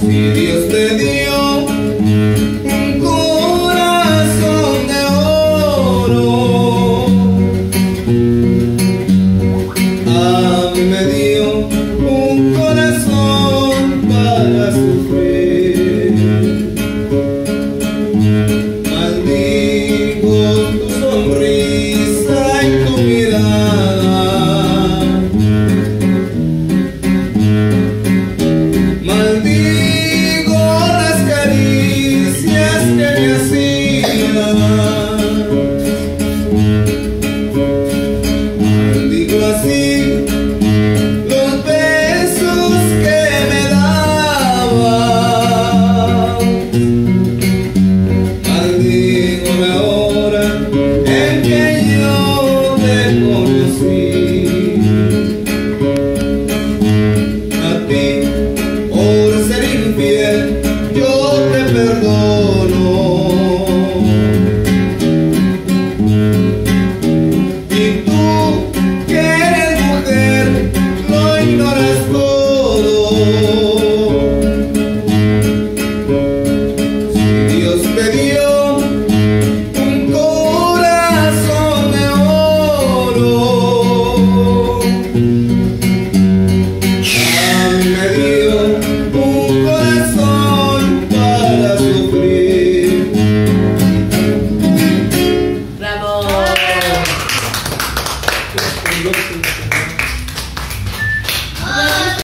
Si Dios te dio un corazón de oro, a mí me dio un corazón para su fruto. perdón. looks